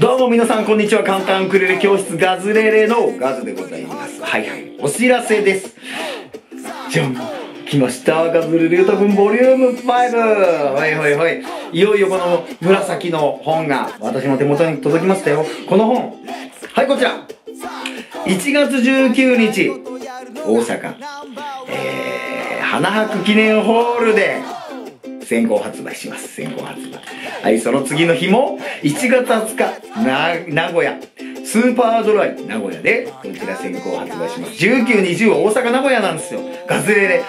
どうも皆さんこんにちは。簡単ウクレレ教室ガズレレのガズでございます。はいはい。お知らせです。じゃん。来ました。ガズレレ歌文ボリューム5はいはいはい。いよいよこの紫の本が私の手元に届きましたよ。この本。はいこちら。1月19日大阪。えー、花博記念ホールで先行発売します。先行発売。はい、その次の日も、1月20日、な、名古屋、スーパードライ名古屋で、こちら先行発売します。19、20は大阪名古屋なんですよ。ガズレレ。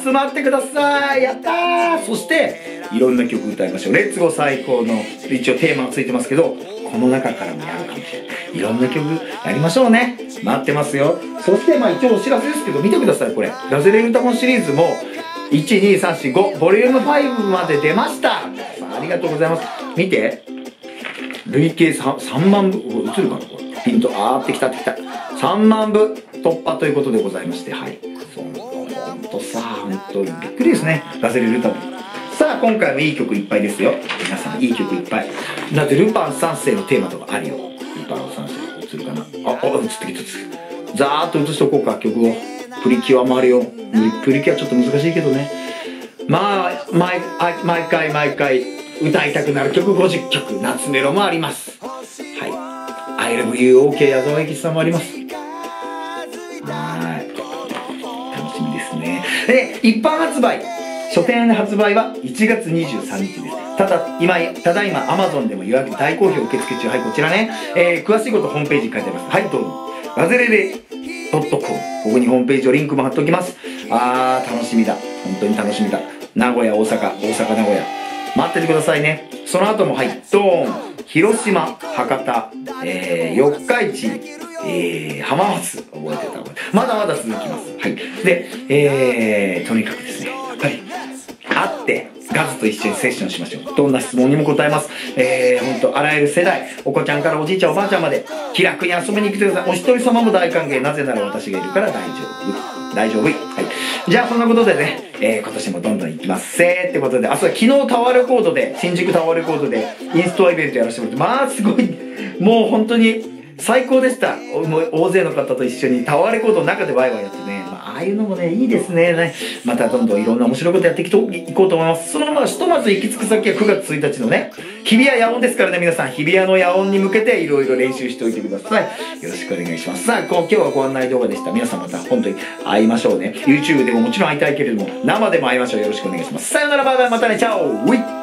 集まってくださいやったーそして、いろんな曲歌いましょう。レッツゴー最高の、一応テーマがついてますけど、この中からもやるかもしれない。いろんな曲やりましょうね。待ってますよ。そして、まあ一応お知らせですけど、見てください、これ。ガズレレ歌本シリーズも、12345ボリューム5まで出ました。ありがとうございます。見て。累計 3, 3万部。映るかなこれ。ピント。あーってきたってきた。3万部。突破ということでございまして。はい。そうほんとさほんとびっくりですね。ガゼルルタブさあ今回もいい曲いっぱいですよ。皆さんいい曲いっぱい。だってルパン三世のテーマとかあるよ。ルパン三世映るかな。ああ映ってきたザーッと映しとこうか曲を。プリキュアもあるよプリキュアちょっと難しいけどね。まあ毎毎回毎回歌いたくなる曲50曲夏メロもあります。はい「I love you OK 矢沢永吉さんもあります。はい。楽しみですね。で一般発売書店発売は1月23日です。ただ今ただいま Amazon でも予約大好評受付中。はいこちらね、えー、詳しいことホームページに書いてあります。はいどうぞ。ガゼレレここにホームページをリンクも貼っておきます。あー楽しみだ。本当に楽しみだ。名古屋大阪大阪名古屋。待っててくださいね。その後もはいドーン。広島博多、えー、四日市えー、浜松。覚えてた覚えてまだまだ続きます。はい。でえー、とにかくですね。ガズと一緒にセッションしましょう。どんな質問にも答えます。えー、ほんと、あらゆる世代、お子ちゃんからおじいちゃんおばあちゃんまで、気楽に遊びに来てください。お一人様も大歓迎。なぜなら私がいるから大丈夫。大丈夫。はい。じゃあ、そんなことでね、えー、今年もどんどん行きますせーってことで、あ、そう昨日タワーレコードで、新宿タワーレコードで、インストアイベントやらせてもらって、まあ、すごい、もう本当に、最高でした。もう大勢の方と一緒にタワーレコードの中でワイワイやってね、まあ、ああいうのもね、いいですね。ねまたどんどんいろんな面白いことやっていこうと思います。そのまま、ひとまず行き着く先は9月1日のね、日比谷野音ですからね、皆さん、日比谷の野音に向けていろいろ練習しておいてください。よろしくお願いします。さあ、今日はご案内動画でした。皆さんまた本当に会いましょうね。YouTube でももちろん会いたいけれども、生でも会いましょう。よろしくお願いします。さよなら、バイバイ、またね、チャオウィッ